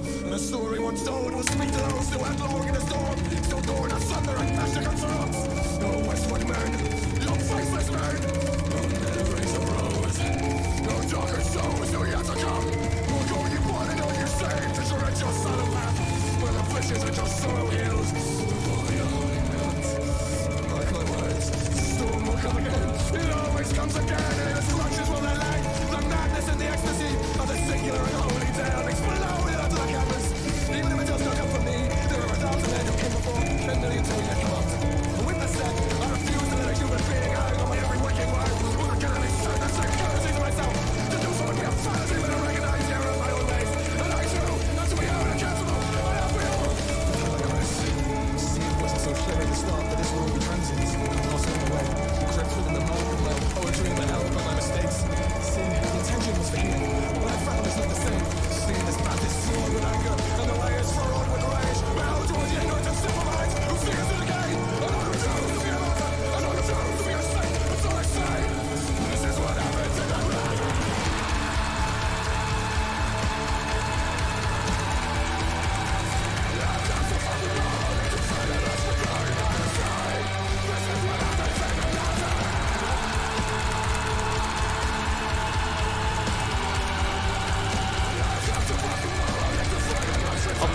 The story once told was sweet to those who outlawed in the storm. Still torn asunder and fashion controls. No westward man, no faceless man. No memories of rose. No darker souls no yet to come. Look all you want and all you saved to dread your son of man. Where the fishes are just soil here.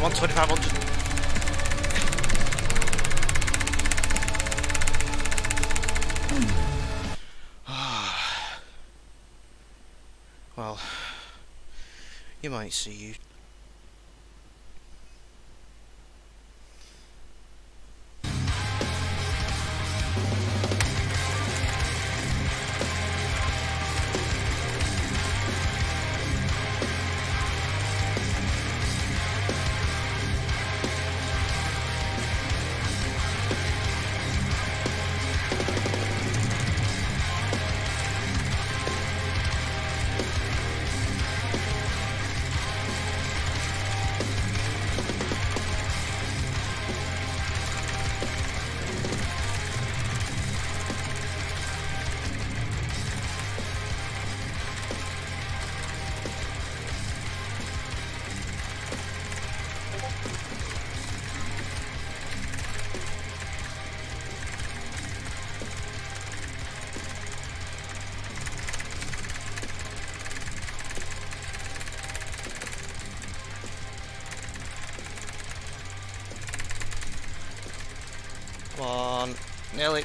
125, ah. well, you might see you Come on. Nearly.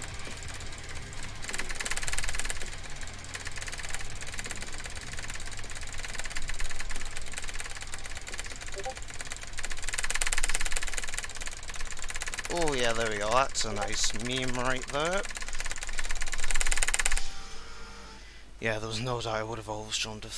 Oh yeah, there we go. That's a nice meme right there. Yeah, there was no doubt I would have always jumped a